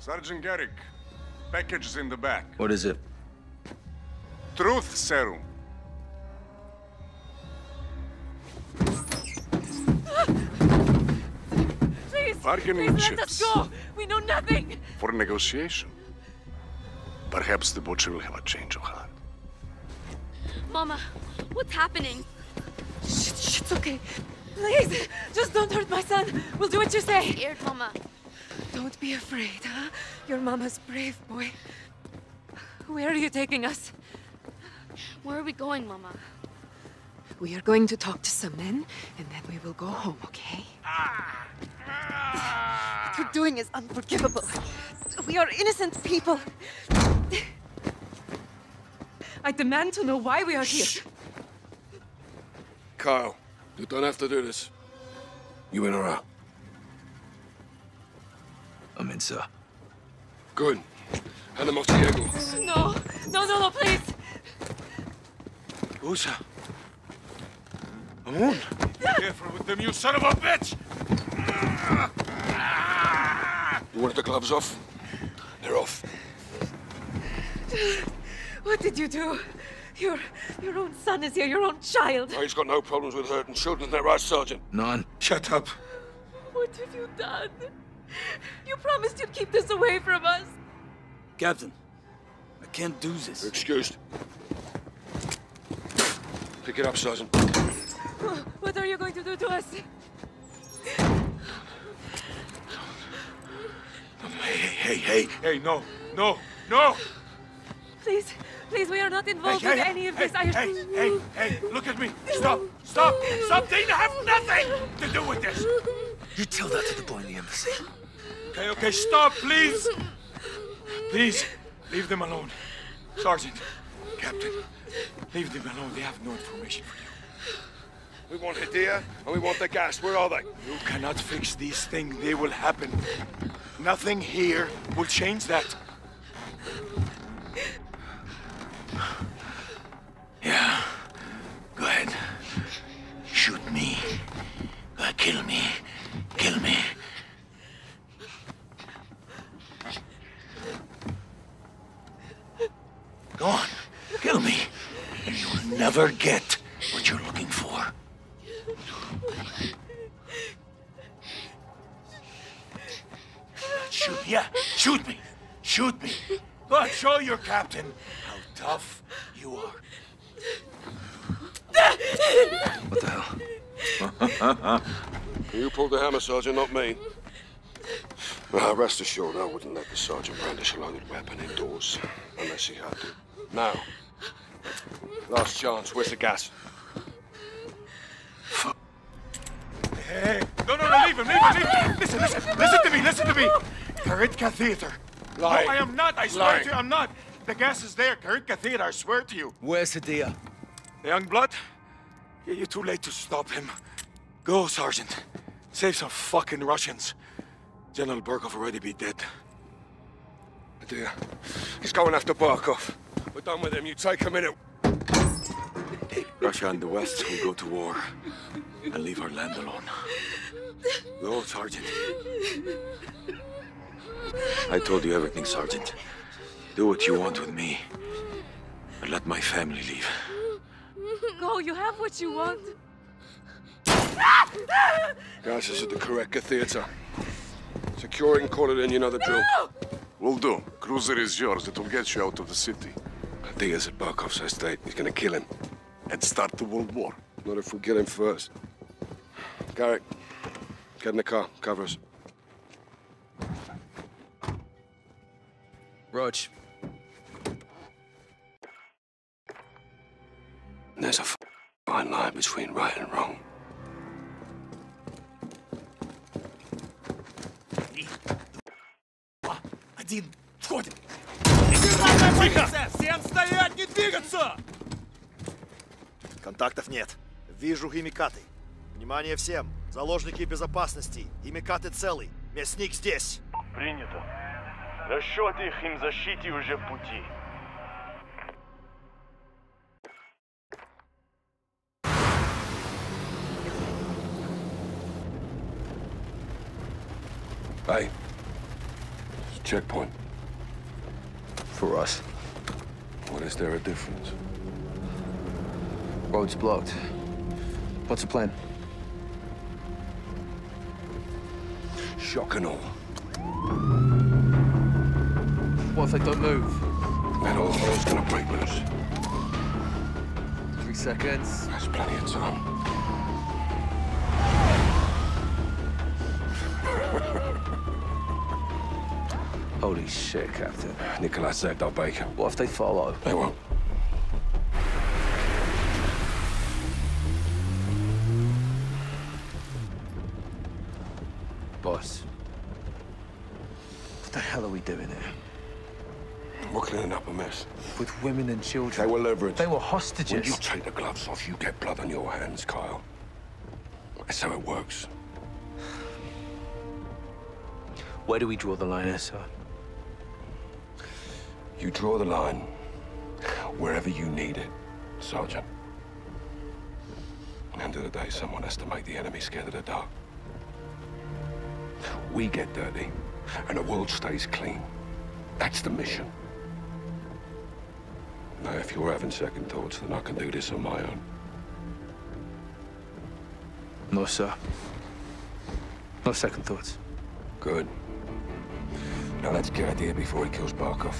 Sergeant Garrick, package is in the back. What is it? Truth serum. Please, Bargaining please let us go. We know nothing. For negotiation. Perhaps the butcher will have a change of heart. Mama, what's happening? Shh, shh, it's okay. Please, just don't hurt my son. We'll do what you say. Scared, Mama. Don't be afraid, huh? Your mama's brave, boy. Where are you taking us? Where are we going, Mama? We are going to talk to some men, and then we will go home, okay? What you're doing is unforgivable. We are innocent people. I demand to know why we are here. Kyle, you don't have to do this. You in or out? I'm in, sir. Good. Hand him off to Diego. No, no, no, no, please. Usa. Amun. Careful with them, you son of a bitch! You want the gloves off? They're off. What did you do? Your, your own son is here, your own child. Oh, he's got no problems with hurting children, that right, Sergeant? None. Shut up. What have you done? You promised you'd keep this away from us. Captain, I can't do this. You're excused. Pick it up, Sergeant. What are you going to do to us? Hey, hey, hey, Hey, no, no, no! Please, please, we are not involved hey, in hey, any of hey, this. I hey, hey, hey, look at me! Stop! Stop! Stop! They have nothing to do with this! You tell that to the boy in the embassy. Okay, okay, stop, please! Please, leave them alone. Sergeant, Captain, leave them alone. They have no information for you. We want Hadir, and we want the gas. Where are they? You cannot fix these things. They will happen. Nothing here will change that. Yeah. Go ahead. Shoot me. Kill me. Kill me. Go on. Kill me. And you'll never get what you're looking for. Shoot, yeah. Shoot me. Shoot me. Go ahead, show your captain how tough you are. What the hell? You pulled the hammer, Sergeant, not me. Uh, rest assured, I wouldn't let the Sergeant brandish a loaded weapon indoors, unless he had to. Now, last chance, where's the gas? Hey, no, no, no, leave him, leave him, leave him. Listen, listen, listen to me, listen to me. Karitka Theater. Lying. No, I am not. I swear Lying. to you, I'm not. The gas is there. Karitka Theater, I swear to you. Where's Hadir? Young blood, yeah, you're too late to stop him. Go, Sergeant. Save some fucking Russians. General Barkov already be dead. Hadir, he's going after Barkov. We're done with him. You take a minute. Russia and the West will go to war and leave our land alone. Go, Sergeant. I told you everything, Sergeant. Do what you want with me. But let my family leave. Go, you have what you want. Gas is at the Kareka Theater. Secure it and call it in, you know the drill. Will do. Cruiser is yours. It will get you out of the city diggers at Barkov's estate. He's gonna kill him. And start the World War. Not if we get him first. Garrick, get in the car. Cover us. Roach. There's a fine line between right and wrong. I did. My princess! Не двигаться! Контактов нет. Вижу химикаты. Внимание всем. Заложники безопасности. Химикаты целый. Мясник здесь. Принято. Расчет их им защите уже в пути. Hey, Checkpoint. For us. What is there a difference? Road's blocked. What's the plan? Shock and all. What if they don't move? Then all hell's gonna break loose. Three seconds. That's plenty of time. Holy shit, Captain. Nikolai said they'll bake him. What if they follow? They won't. Boss. What the hell are we doing here? We're cleaning up a mess. With women and children? They were leverage. They were When hostages. you take the gloves off, you get blood on your hands, Kyle. That's how it works. Where do we draw the line, sir? You draw the line wherever you need it, Sergeant. End of the day, someone has to make the enemy scared of the dark. We get dirty, and the world stays clean. That's the mission. Now, if you're having second thoughts, then I can do this on my own. No, sir. No second thoughts. Good. Now let's get out of here before he kills Barkov.